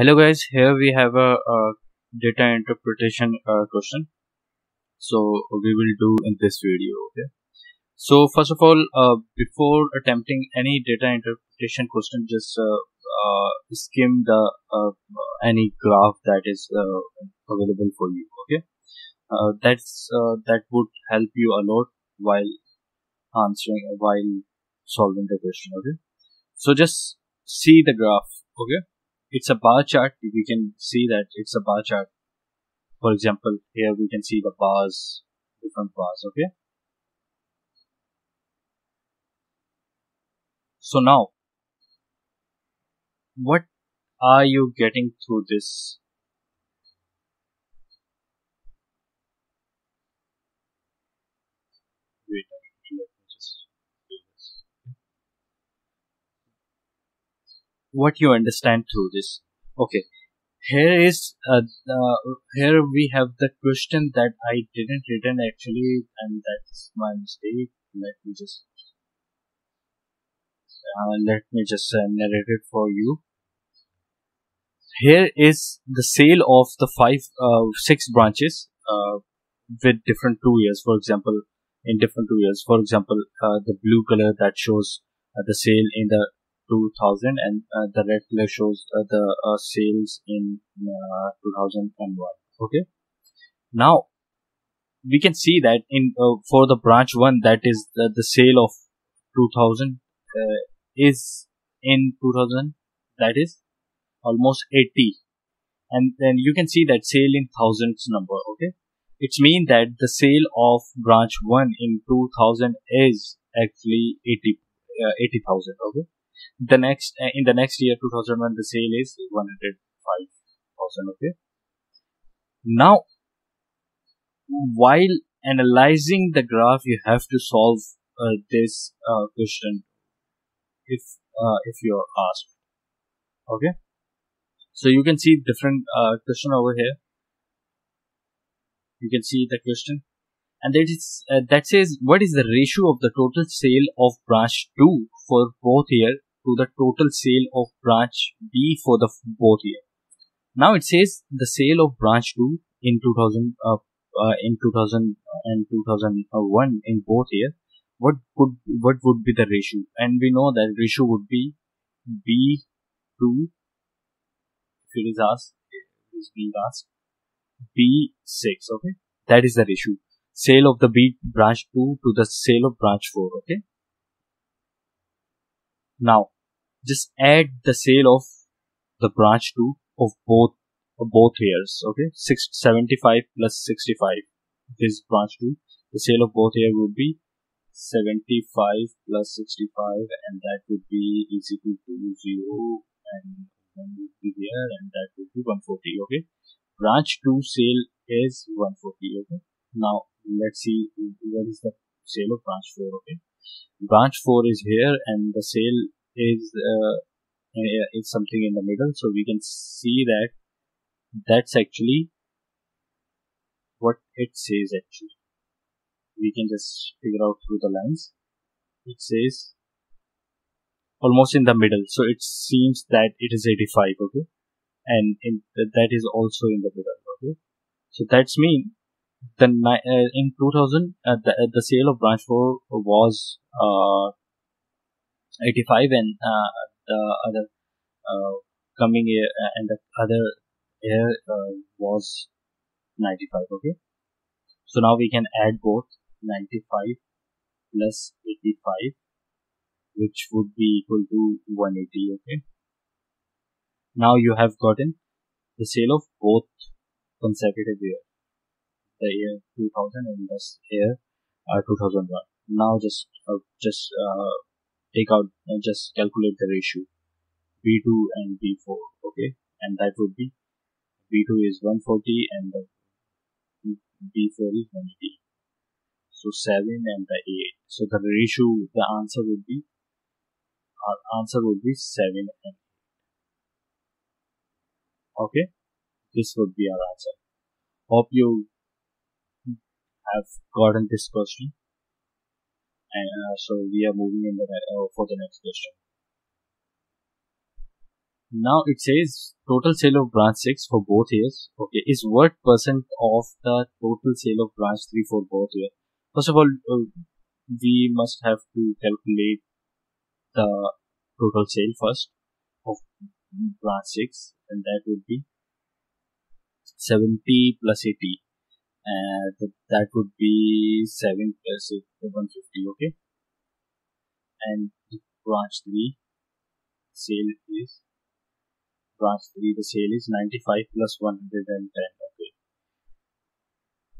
hello guys. Here we have a, a data interpretation uh, question. So we will do in this video okay? So first of all uh, before attempting any data interpretation question just uh, uh skim the uh, any graph that is uh, available for you okay? That's that would help you a lot while answering while solving the question okay? So just see the graph okay it's a bar chart. We can see that it's a bar chart. For example here we can see the bars different bars okay? So now what are you getting through this what you understand through this. Okay. Here is uh, uh, here we have the question that I didn't written actually and that's my mistake. Let me just uh, let me just uh, narrate it for you. Here is the sale of the five uh, six branches uh, with different two years for example in different two years for example the blue color that shows the sale in the 2000 and uh, the red color shows uh, the uh, sales in uh, 2001 okay? Now we can see that in uh, for the branch one that is the, the sale of 2000 uh, is in 2000 that is almost 80 and then you can see that sale in thousands number okay? It's mean that the sale of branch 1 in 2000 is actually 80 80000 okay the next uh, in the next year 2001 the sale is 105000 okay? Now while analyzing the graph you have to solve uh, this uh, question if uh, if you're asked okay? So you can see different uh, question over here. You can see the question. And that is uh, that says what is the ratio of the total sale of branch 2 for both year to the total sale of branch B for the both year. Now it says the sale of branch 2 in 2000 uh, uh, in 2000 and 2001 in both year. What could what would be the ratio? And we know that ratio would be B2 if it is asked it is being asked B6 okay that is the ratio sale of the B branch 2 to the sale of branch 4 okay now, just add the sale of the branch 2 of both of both years. Okay, 675 plus 65. This branch 2. The sale of both here would be 75 plus 65 and that would be is equal to 0 and 1 would be there and that would be 140 okay branch 2 sale is 140 okay now let's see what is the sale of branch 4 okay branch 4 is here and the sale is uh, is something in the middle. So we can see that that's actually what it says actually. We can just figure out through the lines. It says almost in the middle. So it seems that it is 85 okay? And in, that is also in the middle okay? So that's mean the uh, in 2000 uh, the, uh, the sale of branch 4 was uh, 85 and uh, the other uh, coming year uh, and the other year was 95 okay? So now we can add both 95 plus 85 which would be equal to 180 okay? Now you have gotten the sale of both consecutive year the year 2000 and this year uh, 2001 now just uh, just uh, take out and just calculate the ratio. B2 and b4 okay? And that would be b2 is 140 and the b4 is 180 so 7 and the 8 so the ratio the answer would be our answer would be 7 and 8 okay? This would be our answer. Hope you have gotten this question and uh, so we are moving in the uh, for the next question Now it says total sale of branch 6 for both years. Okay, is what percent of the total sale of branch 3 for both years? First of all, uh, we must have to calculate the total sale first of branch 6 and that would be 70 plus 80 and th that would be 7 plus 8, 150 okay? And branch 3 sale is branch 3 the sale is 95 plus 110 okay?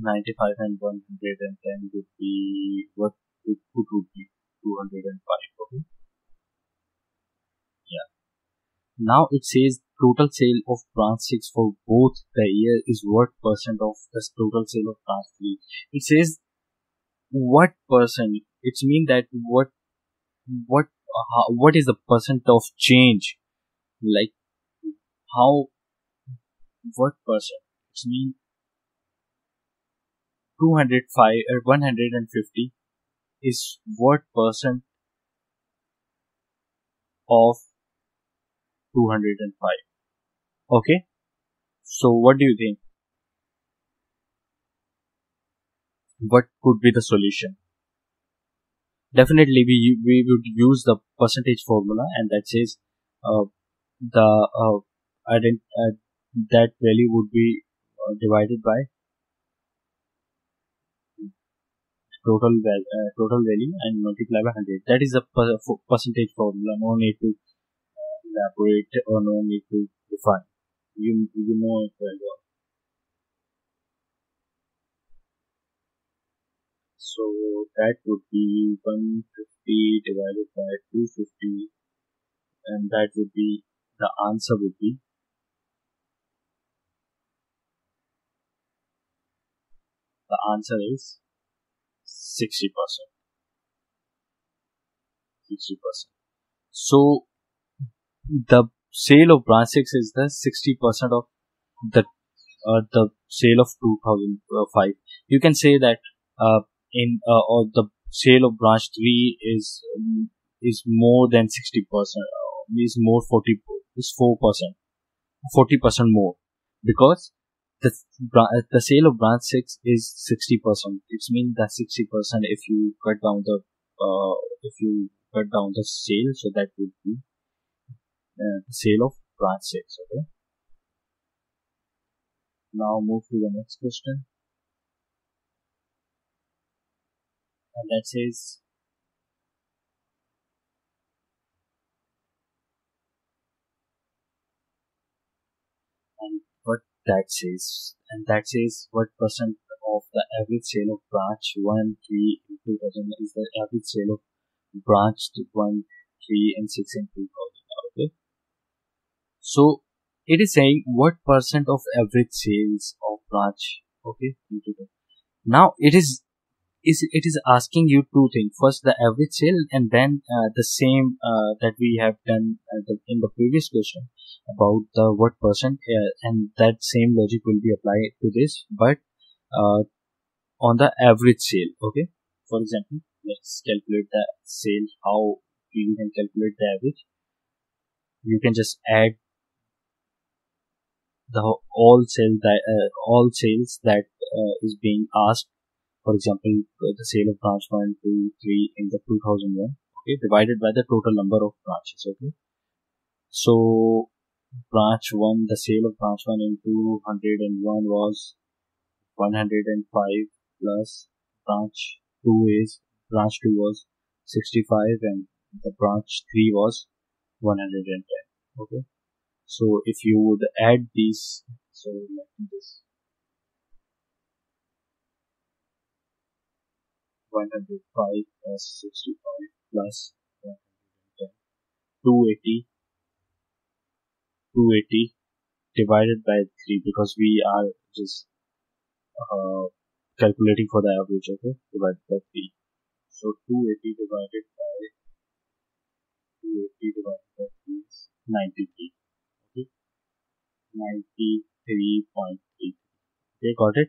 95 and 110 would be what it would be 205 okay yeah now it says total sale of branch 6 for both the year is what percent of the total sale of branch 3 it says what percent? It's mean that what what how, what is the percent of change? Like how what percent? It's mean 205 or uh, 150 is what percent of 205 okay? So what do you think? What could be the solution? Definitely we we would use the percentage formula and that says uh, the uh, ident- uh, that value would be uh, divided by total val- uh, total value and multiply by 100 that is the per- percentage formula no need to elaborate or no need to define. You you know it very well. So that would be 150 divided by 250 and that would be the answer would be? The answer is 60 percent. 60 percent. So the sale of branch 6 is the 60 percent of the uh, the sale of 2005 you can say that uh, in uh, or the sale of branch 3 is um, is more than 60 percent uh, is more 40 is 4 percent 40 percent more. Because the the sale of branch 6 is 60 percent. It means that 60 percent if you cut down the uh, if you cut down the sale so that would be uh, sale of branch 6 okay? Now move to the next question. And that says and what that says and that says what percent of the average sale of branch 1 3 in 2000 is the average sale of branch 1 3 and 6 in 2000 okay so it is saying what percent of average sales of branch okay now it is is it is asking you two things. First the average sale and then uh, the same uh, that we have done uh, the, in the previous question about the what percent uh, and that same logic will be applied to this. But uh, on the average sale okay for example let's calculate the sale how you can calculate the average. You can just add the all sale that uh, all sales that is being asked. For example the sale of branch 1 2 3 in the 2001 okay divided by the total number of branches okay. So branch 1 the sale of branch 1 in 201 was 105 plus branch 2 is branch 2 was 65 and the branch 3 was 110 okay so if you would add these so let me just 105 plus 65 plus 110 280 280 divided by 3 because we are just uh, calculating for the average okay? Divided by 3 so 280 divided by 280 divided by 3 is 93 okay 93.3 okay got it?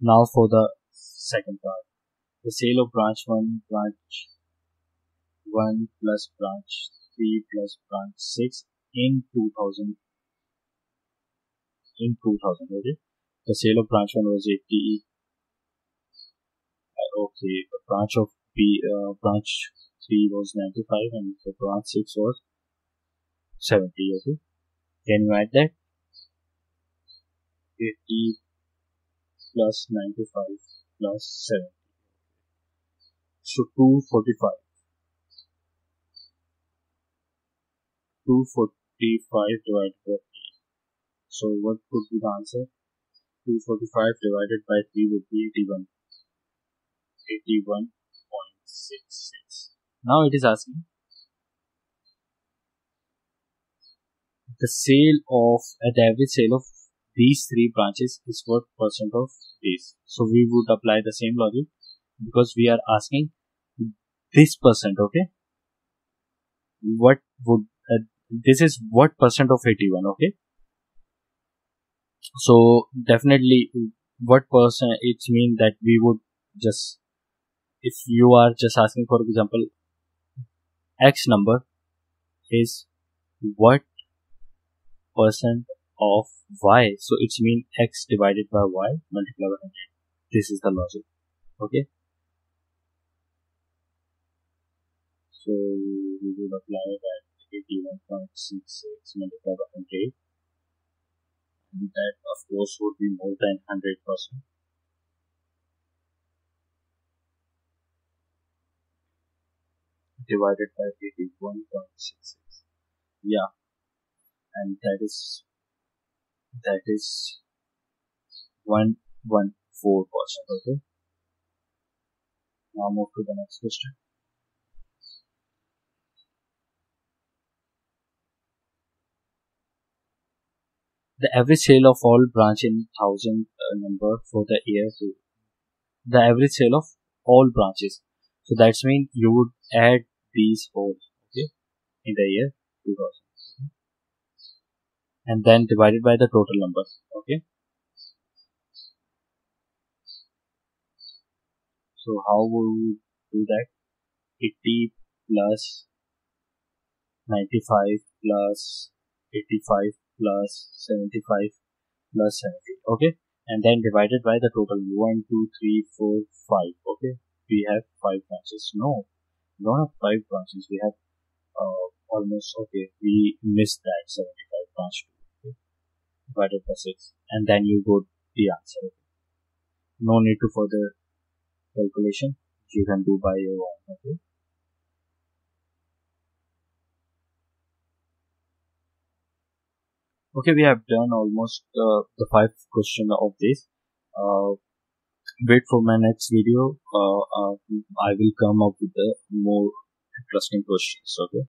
Now for the second part. The sale of branch 1, branch 1 plus branch 3 plus branch 6 in 2000 in 2000 okay? The sale of branch 1 was 80 uh, okay the branch of b uh, branch 3 was 95 and the branch 6 was 70 okay can you add that? 80 plus 95 plus 70 so 245 245 divided by 3 so what could be the answer? 245 divided by 3 would be 81 81.66 now it is asking the sale of at average sale of these three branches is what percent of this. So we would apply the same logic because we are asking this percent okay? What would uh, this is what percent of 81 okay? So definitely what percent it mean that we would just if you are just asking for example x number is what percent of y. So it's mean x divided by y multiplied by 100 this is the logic. Okay? So we will apply that 81.66 multiplied by 100 and that of course would be more than 100 percent. Divided by 81.66 yeah and that is that is 114 percent okay? Now move to the next question. The average sale of all branch in thousand uh, number for the year to the average sale of all branches. So that's mean you would add these whole okay in the year 2000 and then divided by the total number okay? So how will we do that? 80 plus 95 plus 85 plus 75 plus 70 okay? And then divided by the total 1 2 3 4 5 okay? We have 5 branches. No we don't have 5 branches. We have uh, almost okay we missed that 75 branch divided by 6 and then you got the answer. No need to further calculation. You can do by your own okay? Okay we have done almost uh, the five question of this. Uh, wait for my next video. Uh, uh, i will come up with the more interesting questions okay